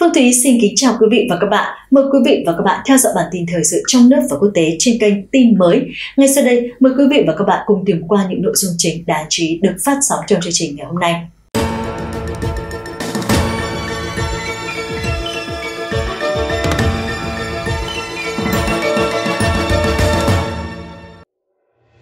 Phương Thúy xin kính chào quý vị và các bạn. Mời quý vị và các bạn theo dõi bản tin thời sự trong nước và quốc tế trên kênh Tin Mới. Ngay sau đây, mời quý vị và các bạn cùng tìm qua những nội dung chính đáng chú ý được phát sóng trong chương trình ngày hôm nay.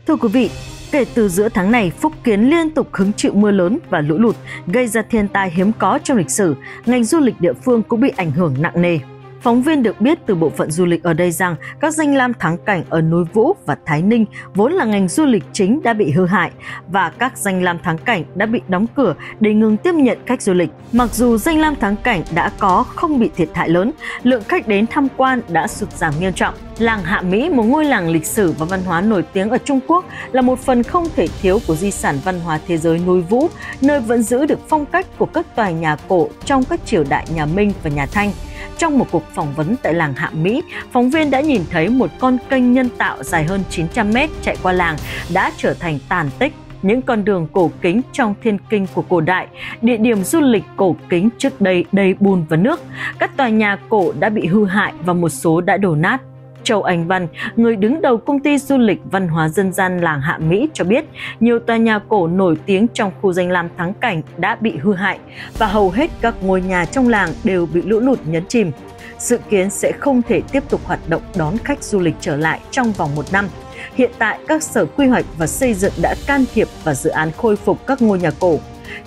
Thưa quý vị, Kể từ giữa tháng này, Phúc Kiến liên tục hứng chịu mưa lớn và lũ lụt, gây ra thiên tai hiếm có trong lịch sử. Ngành du lịch địa phương cũng bị ảnh hưởng nặng nề. Phóng viên được biết từ bộ phận du lịch ở đây rằng các danh lam thắng cảnh ở núi Vũ và Thái Ninh vốn là ngành du lịch chính đã bị hư hại và các danh lam thắng cảnh đã bị đóng cửa để ngừng tiếp nhận khách du lịch. Mặc dù danh lam thắng cảnh đã có không bị thiệt hại lớn, lượng khách đến tham quan đã sụt giảm nghiêm trọng. Làng Hạ Mỹ, một ngôi làng lịch sử và văn hóa nổi tiếng ở Trung Quốc, là một phần không thể thiếu của di sản văn hóa thế giới núi Vũ, nơi vẫn giữ được phong cách của các tòa nhà cổ trong các triều đại nhà Minh và nhà Thanh. Trong một cuộc phỏng vấn tại làng Hạ Mỹ, phóng viên đã nhìn thấy một con kênh nhân tạo dài hơn 900 mét chạy qua làng đã trở thành tàn tích những con đường cổ kính trong thiên kinh của cổ đại, địa điểm du lịch cổ kính trước đây đầy bùn và nước. Các tòa nhà cổ đã bị hư hại và một số đã đổ nát. Châu Anh Văn, người đứng đầu công ty du lịch văn hóa dân gian làng Hạ Mỹ cho biết, nhiều tòa nhà cổ nổi tiếng trong khu danh lam thắng cảnh đã bị hư hại và hầu hết các ngôi nhà trong làng đều bị lũ lụt nhấn chìm. Dự kiến sẽ không thể tiếp tục hoạt động đón khách du lịch trở lại trong vòng một năm. Hiện tại, các sở quy hoạch và xây dựng đã can thiệp vào dự án khôi phục các ngôi nhà cổ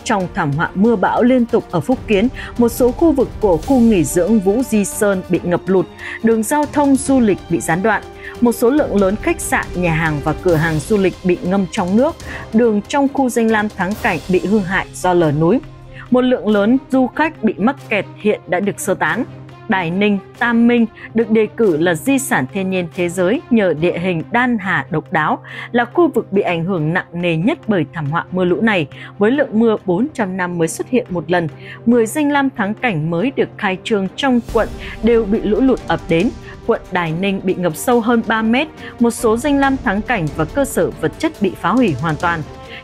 trong thảm họa mưa bão liên tục ở Phúc Kiến, một số khu vực của khu nghỉ dưỡng Vũ Di Sơn bị ngập lụt, đường giao thông du lịch bị gián đoạn. Một số lượng lớn khách sạn, nhà hàng và cửa hàng du lịch bị ngâm trong nước, đường trong khu danh lam thắng cảnh bị hư hại do lở núi. Một lượng lớn du khách bị mắc kẹt hiện đã được sơ tán. Đài Ninh, Tam Minh được đề cử là di sản thiên nhiên thế giới nhờ địa hình đan hà độc đáo, là khu vực bị ảnh hưởng nặng nề nhất bởi thảm họa mưa lũ này, với lượng mưa 400 năm mới xuất hiện một lần. 10 danh lam thắng cảnh mới được khai trương trong quận đều bị lũ lụt ập đến. Quận Đài Ninh bị ngập sâu hơn 3 mét, một số danh lam thắng cảnh và cơ sở vật chất bị phá hủy hoàn toàn.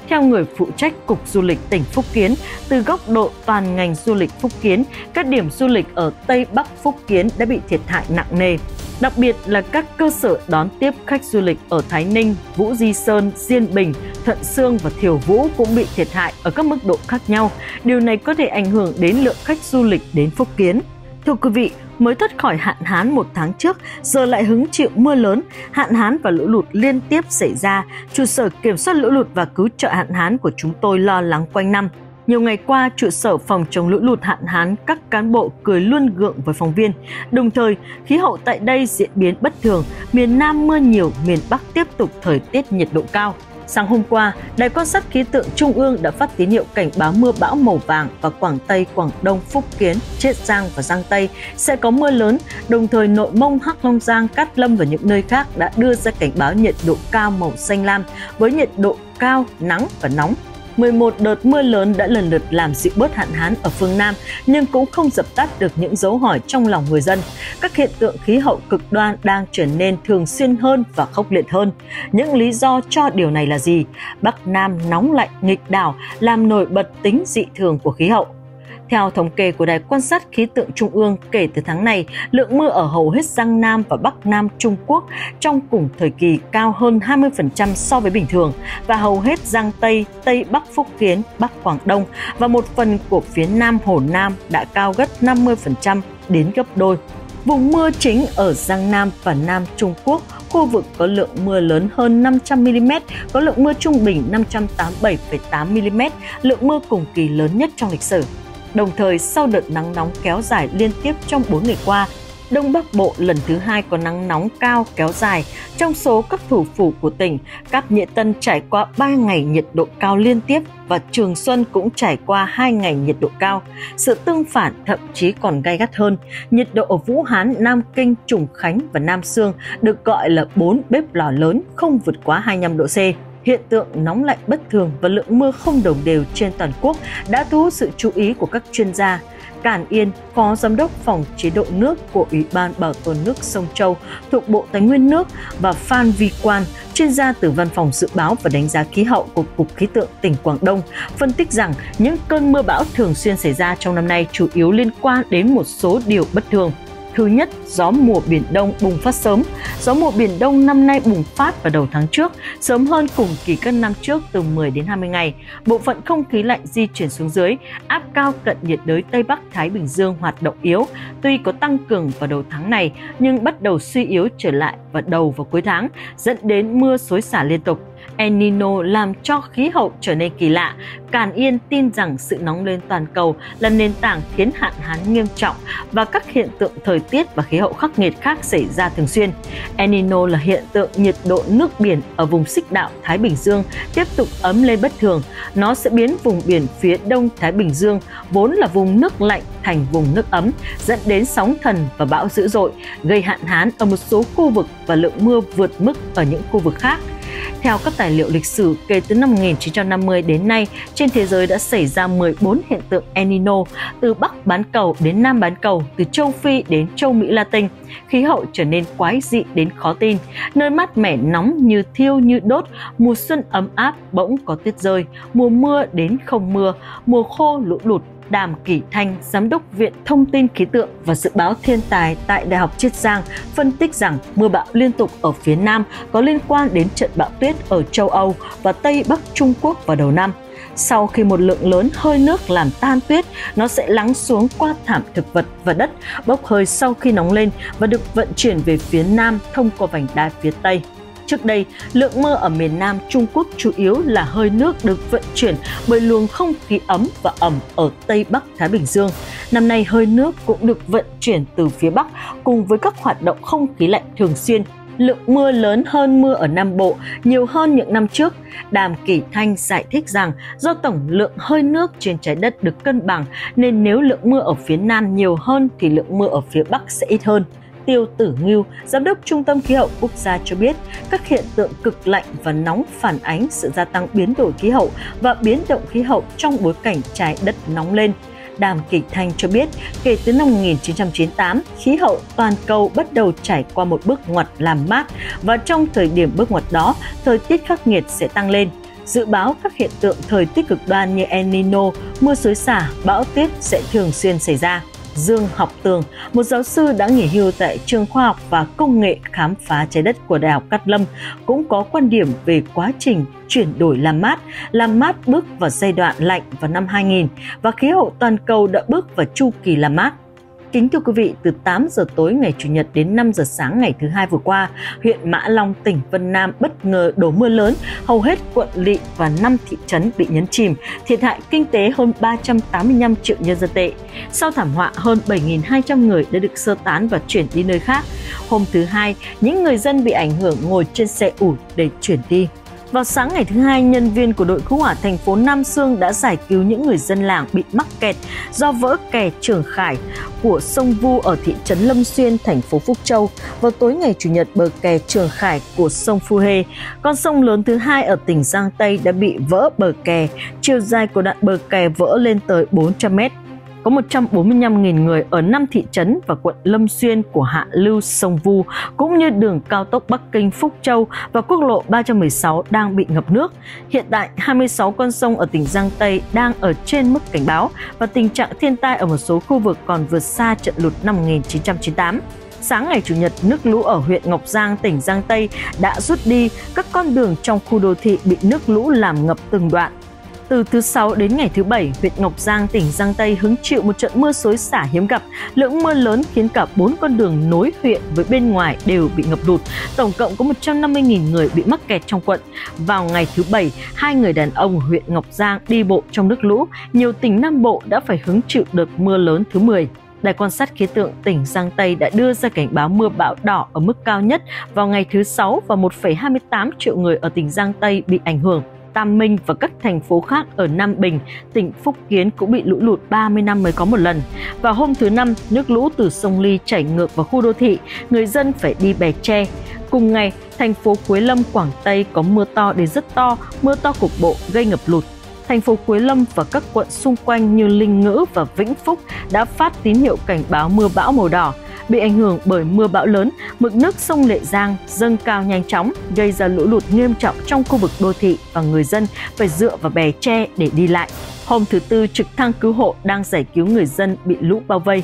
Theo người phụ trách Cục Du lịch tỉnh Phúc Kiến, từ góc độ toàn ngành du lịch Phúc Kiến, các điểm du lịch ở Tây Bắc Phúc Kiến đã bị thiệt hại nặng nề. Đặc biệt là các cơ sở đón tiếp khách du lịch ở Thái Ninh, Vũ Di Sơn, Diên Bình, Thận Sương và Thiều Vũ cũng bị thiệt hại ở các mức độ khác nhau. Điều này có thể ảnh hưởng đến lượng khách du lịch đến Phúc Kiến. Thưa quý vị, mới thoát khỏi hạn hán một tháng trước, giờ lại hứng chịu mưa lớn, hạn hán và lũ lụt liên tiếp xảy ra. Trụ sở kiểm soát lũ lụt và cứu trợ hạn hán của chúng tôi lo lắng quanh năm. Nhiều ngày qua, trụ sở phòng chống lũ lụt hạn hán các cán bộ cười luôn gượng với phóng viên. Đồng thời, khí hậu tại đây diễn biến bất thường, miền Nam mưa nhiều, miền Bắc tiếp tục thời tiết nhiệt độ cao. Sáng hôm qua, Đài quan sát khí tượng Trung ương đã phát tín hiệu cảnh báo mưa bão màu vàng và Quảng Tây, Quảng Đông, Phúc Kiến, Chiết Giang và Giang Tây sẽ có mưa lớn, đồng thời Nội Mông, Hắc Long Giang, Cát Lâm và những nơi khác đã đưa ra cảnh báo nhiệt độ cao màu xanh lam với nhiệt độ cao, nắng và nóng. 11 đợt mưa lớn đã lần lượt làm dịu bớt hạn hán ở phương Nam, nhưng cũng không dập tắt được những dấu hỏi trong lòng người dân. Các hiện tượng khí hậu cực đoan đang trở nên thường xuyên hơn và khốc liệt hơn. Những lý do cho điều này là gì? Bắc Nam nóng lạnh nghịch đảo, làm nổi bật tính dị thường của khí hậu. Theo thống kê của Đài quan sát khí tượng Trung ương, kể từ tháng này, lượng mưa ở hầu hết Giang Nam và Bắc Nam Trung Quốc trong cùng thời kỳ cao hơn 20% so với bình thường và hầu hết Giang Tây, Tây Bắc Phúc Kiến, Bắc Quảng Đông và một phần của phía Nam Hồ Nam đã cao gấp 50% đến gấp đôi. Vùng mưa chính ở Giang Nam và Nam Trung Quốc, khu vực có lượng mưa lớn hơn 500mm, có lượng mưa trung bình 587,8mm, lượng mưa cùng kỳ lớn nhất trong lịch sử. Đồng thời, sau đợt nắng nóng kéo dài liên tiếp trong 4 ngày qua, Đông Bắc Bộ lần thứ hai có nắng nóng cao kéo dài. Trong số các thủ phủ của tỉnh, Cáp Nhĩ Tân trải qua 3 ngày nhiệt độ cao liên tiếp và Trường Xuân cũng trải qua 2 ngày nhiệt độ cao. Sự tương phản thậm chí còn gai gắt hơn. Nhiệt độ ở Vũ Hán, Nam Kinh, Trùng Khánh và Nam Sương được gọi là 4 bếp lò lớn không vượt quá 25 độ C. Hiện tượng nóng lạnh bất thường và lượng mưa không đồng đều trên toàn quốc đã thu hút sự chú ý của các chuyên gia. Cản Yên, Phó Giám đốc Phòng chế độ nước của Ủy ban Bảo tồn nước sông Châu thuộc Bộ Tài nguyên nước và Phan Vi Quan, chuyên gia từ Văn phòng Dự báo và Đánh giá Khí hậu của Cục Khí tượng tỉnh Quảng Đông phân tích rằng những cơn mưa bão thường xuyên xảy ra trong năm nay chủ yếu liên quan đến một số điều bất thường. Thứ nhất, gió mùa Biển Đông bùng phát sớm. Gió mùa Biển Đông năm nay bùng phát vào đầu tháng trước, sớm hơn cùng kỳ các năm trước từ 10 đến 20 ngày. Bộ phận không khí lạnh di chuyển xuống dưới, áp cao cận nhiệt đới Tây Bắc Thái Bình Dương hoạt động yếu. Tuy có tăng cường vào đầu tháng này, nhưng bắt đầu suy yếu trở lại vào đầu và cuối tháng, dẫn đến mưa xối xả liên tục. El Nino làm cho khí hậu trở nên kỳ lạ. Càn Yên tin rằng sự nóng lên toàn cầu là nền tảng khiến hạn hán nghiêm trọng và các hiện tượng thời tiết và khí hậu khắc nghiệt khác xảy ra thường xuyên. El Nino là hiện tượng nhiệt độ nước biển ở vùng xích đạo Thái Bình Dương tiếp tục ấm lên bất thường. Nó sẽ biến vùng biển phía đông Thái Bình Dương vốn là vùng nước lạnh thành vùng nước ấm, dẫn đến sóng thần và bão dữ dội, gây hạn hán ở một số khu vực và lượng mưa vượt mức ở những khu vực khác. Theo các tài liệu lịch sử, kể từ năm 1950 đến nay, trên thế giới đã xảy ra 14 hiện tượng El Nino, từ Bắc bán cầu đến Nam bán cầu, từ châu Phi đến châu Mỹ Latin. Khí hậu trở nên quái dị đến khó tin, nơi mát mẻ nóng như thiêu như đốt, mùa xuân ấm áp bỗng có tuyết rơi, mùa mưa đến không mưa, mùa khô lũ lụt, Đàm Kỷ Thanh, Giám đốc Viện Thông tin Khí tượng và Dự báo Thiên tài tại Đại học Chiết Giang, phân tích rằng mưa bão liên tục ở phía Nam có liên quan đến trận bão tuyết ở châu Âu và Tây Bắc Trung Quốc vào đầu năm. Sau khi một lượng lớn hơi nước làm tan tuyết, nó sẽ lắng xuống qua thảm thực vật và đất, bốc hơi sau khi nóng lên và được vận chuyển về phía Nam thông qua vành đai phía Tây. Trước đây, lượng mưa ở miền Nam Trung Quốc chủ yếu là hơi nước được vận chuyển bởi luồng không khí ấm và ẩm ở Tây Bắc Thái Bình Dương. Năm nay hơi nước cũng được vận chuyển từ phía Bắc cùng với các hoạt động không khí lạnh thường xuyên lượng mưa lớn hơn mưa ở Nam Bộ nhiều hơn những năm trước. Đàm Kỷ Thanh giải thích rằng do tổng lượng hơi nước trên trái đất được cân bằng nên nếu lượng mưa ở phía Nam nhiều hơn thì lượng mưa ở phía Bắc sẽ ít hơn. Tiêu Tử Ngưu, Giám đốc Trung tâm Khí hậu Quốc gia cho biết các hiện tượng cực lạnh và nóng phản ánh sự gia tăng biến đổi khí hậu và biến động khí hậu trong bối cảnh trái đất nóng lên. Đàm Kịch Thanh cho biết, kể từ năm 1998, khí hậu toàn cầu bắt đầu trải qua một bước ngoặt làm mát và trong thời điểm bước ngoặt đó, thời tiết khắc nghiệt sẽ tăng lên. Dự báo các hiện tượng thời tiết cực đoan như El Nino, mưa xối xả, bão tuyết sẽ thường xuyên xảy ra. Dương Học Tường, một giáo sư đã nghỉ hưu tại trường khoa học và công nghệ khám phá trái đất của Đại học Cát Lâm, cũng có quan điểm về quá trình chuyển đổi làm mát. Làm mát bước vào giai đoạn lạnh vào năm 2000 và khí hậu toàn cầu đã bước vào chu kỳ làm mát. Kính thưa quý vị, từ 8 giờ tối ngày Chủ nhật đến 5 giờ sáng ngày thứ hai vừa qua, huyện Mã Long, tỉnh Vân Nam bất ngờ đổ mưa lớn, hầu hết quận lỵ và 5 thị trấn bị nhấn chìm, thiệt hại kinh tế hơn 385 triệu nhân dân tệ. Sau thảm họa, hơn 7.200 người đã được sơ tán và chuyển đi nơi khác. Hôm thứ hai, những người dân bị ảnh hưởng ngồi trên xe ủi để chuyển đi. Vào sáng ngày thứ hai, nhân viên của đội cứu hỏa thành phố Nam Sương đã giải cứu những người dân làng bị mắc kẹt do vỡ kè Trường Khải của sông Vu ở thị trấn Lâm Xuyên, thành phố Phúc Châu. Vào tối ngày Chủ nhật, bờ kè Trường Khải của sông Phu Hê, con sông lớn thứ hai ở tỉnh Giang Tây đã bị vỡ bờ kè. Chiều dài của đoạn bờ kè vỡ lên tới 400 mét có 145.000 người ở 5 thị trấn và quận Lâm Xuyên của hạ lưu sông Vu, cũng như đường cao tốc Bắc Kinh Phúc Châu và quốc lộ 316 đang bị ngập nước. Hiện tại, 26 con sông ở tỉnh Giang Tây đang ở trên mức cảnh báo và tình trạng thiên tai ở một số khu vực còn vượt xa trận lụt năm 1998 sáng ngày Chủ nhật, nước lũ ở huyện Ngọc Giang, tỉnh Giang Tây đã rút đi, các con đường trong khu đô thị bị nước lũ làm ngập từng đoạn. Từ thứ sáu đến ngày thứ bảy, huyện Ngọc Giang, tỉnh Giang Tây hứng chịu một trận mưa xối xả hiếm gặp. Lượng mưa lớn khiến cả bốn con đường nối huyện với bên ngoài đều bị ngập lụt. Tổng cộng có 150.000 người bị mắc kẹt trong quận. Vào ngày thứ bảy, hai người đàn ông ở huyện Ngọc Giang đi bộ trong nước lũ. Nhiều tỉnh Nam Bộ đã phải hứng chịu đợt mưa lớn thứ 10. Đài quan sát khí tượng tỉnh Giang Tây đã đưa ra cảnh báo mưa bão đỏ ở mức cao nhất vào ngày thứ Sáu và 1,28 triệu người ở tỉnh Giang Tây bị ảnh hưởng. Tam Minh và các thành phố khác ở Nam Bình, tỉnh Phúc Kiến cũng bị lũ lụt 30 năm mới có một lần. Và hôm thứ Năm, nước lũ từ sông Ly chảy ngược vào khu đô thị, người dân phải đi bè tre. Cùng ngày, thành phố Quế Lâm, Quảng Tây có mưa to đến rất to, mưa to cục bộ gây ngập lụt thành phố Quế Lâm và các quận xung quanh như Linh Ngữ và Vĩnh Phúc đã phát tín hiệu cảnh báo mưa bão màu đỏ bị ảnh hưởng bởi mưa bão lớn, mực nước sông Lệ Giang dâng cao nhanh chóng, gây ra lũ lụt nghiêm trọng trong khu vực đô thị và người dân phải dựa vào bè tre để đi lại. Hôm thứ Tư, trực thăng cứu hộ đang giải cứu người dân bị lũ bao vây.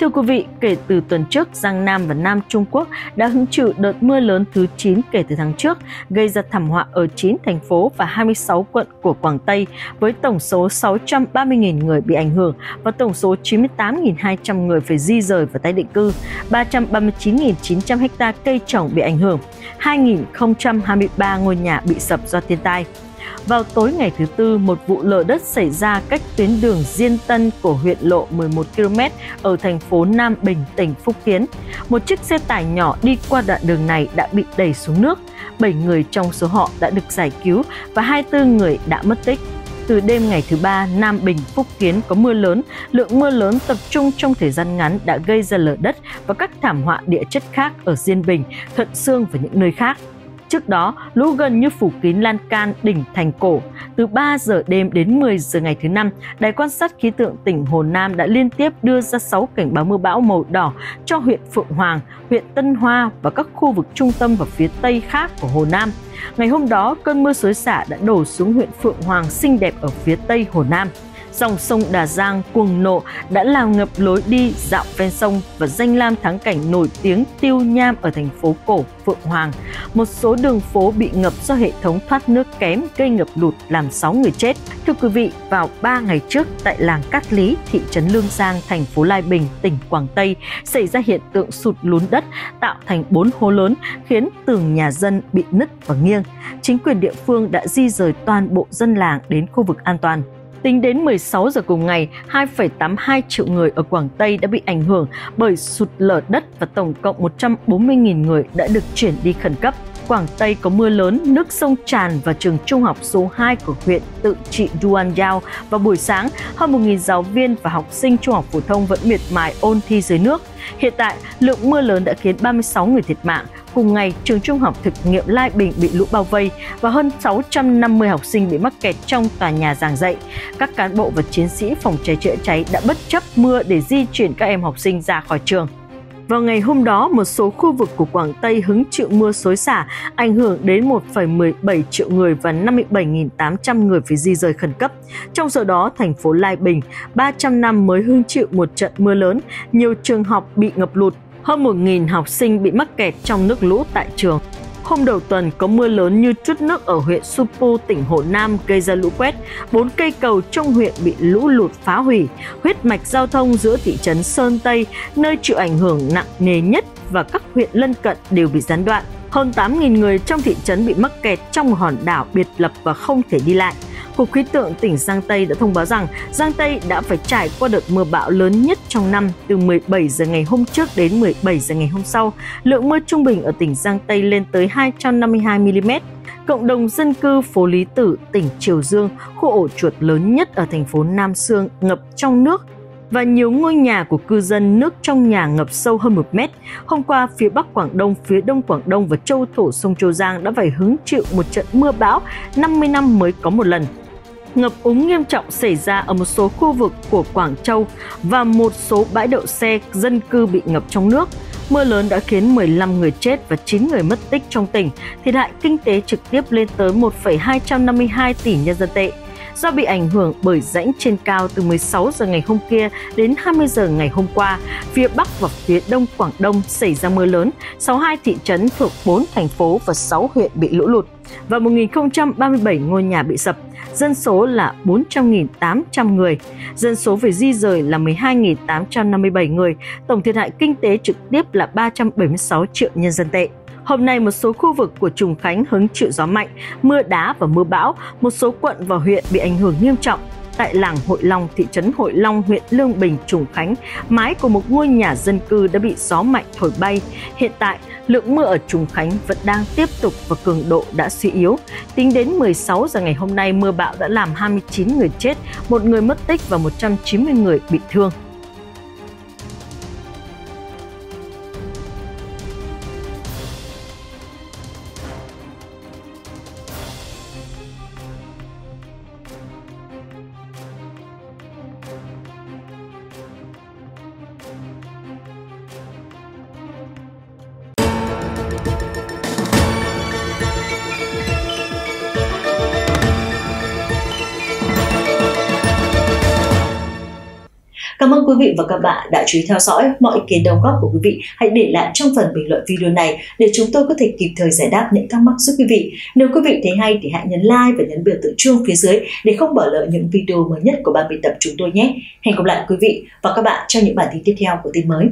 Thưa quý vị, kể từ tuần trước, Giang Nam và Nam Trung Quốc đã hứng chịu đợt mưa lớn thứ 9 kể từ tháng trước, gây ra thảm họa ở 9 thành phố và 26 quận của Quảng Tây, với tổng số 630.000 người bị ảnh hưởng và tổng số 98.200 người phải di rời và tái định cư, 339.900 ha cây trồng bị ảnh hưởng, 2.023 ngôi nhà bị sập do thiên tai. Vào tối ngày thứ Tư, một vụ lở đất xảy ra cách tuyến đường Diên Tân của huyện lộ 11 km ở thành phố Nam Bình, tỉnh Phúc Kiến. Một chiếc xe tải nhỏ đi qua đoạn đường này đã bị đẩy xuống nước. 7 người trong số họ đã được giải cứu và 24 người đã mất tích. Từ đêm ngày thứ ba, Nam Bình, Phúc Kiến có mưa lớn, lượng mưa lớn tập trung trong thời gian ngắn đã gây ra lở đất và các thảm họa địa chất khác ở Diên Bình, Thuận Sương và những nơi khác. Trước đó, lũ gần như phủ kín lan can đỉnh thành cổ. Từ 3 giờ đêm đến 10 giờ ngày thứ năm, Đài quan sát khí tượng tỉnh Hồ Nam đã liên tiếp đưa ra 6 cảnh báo mưa bão màu đỏ cho huyện Phượng Hoàng, huyện Tân Hoa và các khu vực trung tâm và phía tây khác của Hồ Nam. Ngày hôm đó, cơn mưa xối xả đã đổ xuống huyện Phượng Hoàng xinh đẹp ở phía tây Hồ Nam dòng sông Đà Giang cuồng nộ đã làm ngập lối đi dạo ven sông và danh lam thắng cảnh nổi tiếng Tiêu Nham ở thành phố cổ Phượng Hoàng. Một số đường phố bị ngập do hệ thống thoát nước kém gây ngập lụt làm 6 người chết. Thưa quý vị, vào 3 ngày trước tại làng Cát Lý, thị trấn Lương Giang, thành phố Lai Bình, tỉnh Quảng Tây xảy ra hiện tượng sụt lún đất tạo thành bốn hố lớn khiến tường nhà dân bị nứt và nghiêng. Chính quyền địa phương đã di rời toàn bộ dân làng đến khu vực an toàn. Tính đến 16 giờ cùng ngày, 2,82 triệu người ở Quảng Tây đã bị ảnh hưởng bởi sụt lở đất và tổng cộng 140.000 người đã được chuyển đi khẩn cấp. Quảng Tây có mưa lớn, nước sông tràn vào trường trung học số 2 của huyện tự trị Duan Yao vào buổi sáng. Hơn 1.000 giáo viên và học sinh trung học phổ thông vẫn miệt mài ôn thi dưới nước. Hiện tại, lượng mưa lớn đã khiến 36 người thiệt mạng. Cùng ngày, trường trung học thực nghiệm Lai Bình bị lũ bao vây và hơn 650 học sinh bị mắc kẹt trong tòa nhà giảng dạy. Các cán bộ và chiến sĩ phòng cháy chữa cháy đã bất chấp mưa để di chuyển các em học sinh ra khỏi trường. Vào ngày hôm đó, một số khu vực của Quảng Tây hứng chịu mưa xối xả, ảnh hưởng đến 1,17 triệu người và 57.800 người phải di rời khẩn cấp. Trong số đó, thành phố Lai Bình, 300 năm mới hứng chịu một trận mưa lớn, nhiều trường học bị ngập lụt, hơn 1.000 học sinh bị mắc kẹt trong nước lũ tại trường. Hôm đầu tuần có mưa lớn như chút nước ở huyện Supu, tỉnh Hồ Nam gây ra lũ quét. Bốn cây cầu trong huyện bị lũ lụt phá hủy. Huyết mạch giao thông giữa thị trấn Sơn Tây, nơi chịu ảnh hưởng nặng nề nhất và các huyện lân cận đều bị gián đoạn. Hơn 8.000 người trong thị trấn bị mắc kẹt trong hòn đảo biệt lập và không thể đi lại. Cục Khí tượng tỉnh Giang Tây đã thông báo rằng Giang Tây đã phải trải qua đợt mưa bão lớn nhất trong năm từ 17 giờ ngày hôm trước đến 17 giờ ngày hôm sau. Lượng mưa trung bình ở tỉnh Giang Tây lên tới 252 mm. Cộng đồng dân cư phố Lý Tử, tỉnh Triều Dương, khu ổ chuột lớn nhất ở thành phố Nam Sương ngập trong nước và nhiều ngôi nhà của cư dân nước trong nhà ngập sâu hơn 1 mét. Hôm qua, phía Bắc Quảng Đông, phía Đông Quảng Đông và châu thổ sông Châu Giang đã phải hứng chịu một trận mưa bão 50 năm mới có một lần ngập úng nghiêm trọng xảy ra ở một số khu vực của Quảng Châu và một số bãi đậu xe dân cư bị ngập trong nước. Mưa lớn đã khiến 15 người chết và 9 người mất tích trong tỉnh, thiệt hại kinh tế trực tiếp lên tới 1,252 tỷ nhân dân tệ. Do bị ảnh hưởng bởi rãnh trên cao từ 16 giờ ngày hôm kia đến 20 giờ ngày hôm qua, phía Bắc và phía Đông Quảng Đông xảy ra mưa lớn, 62 thị trấn thuộc 4 thành phố và 6 huyện bị lũ lụt và 1.037 ngôi nhà bị sập dân số là 400.800 người, dân số phải di rời là 12.857 người, tổng thiệt hại kinh tế trực tiếp là 376 triệu nhân dân tệ. Hôm nay một số khu vực của Trùng Khánh hứng chịu gió mạnh, mưa đá và mưa bão, một số quận và huyện bị ảnh hưởng nghiêm trọng tại làng Hội Long, thị trấn Hội Long, huyện Lương Bình, Trùng Khánh, mái của một ngôi nhà dân cư đã bị gió mạnh thổi bay. Hiện tại, lượng mưa ở Trùng Khánh vẫn đang tiếp tục và cường độ đã suy yếu. Tính đến 16 giờ ngày hôm nay, mưa bão đã làm 29 người chết, một người mất tích và 190 người bị thương. Cảm ơn quý vị và các bạn đã chú ý theo dõi. Mọi ý kiến đóng góp của quý vị hãy để lại trong phần bình luận video này để chúng tôi có thể kịp thời giải đáp những thắc mắc giúp quý vị. Nếu quý vị thấy hay thì hãy nhấn like và nhấn biểu tượng chuông phía dưới để không bỏ lỡ những video mới nhất của ban biên tập chúng tôi nhé. Hẹn gặp lại quý vị và các bạn trong những bản tin tiếp theo của tin mới.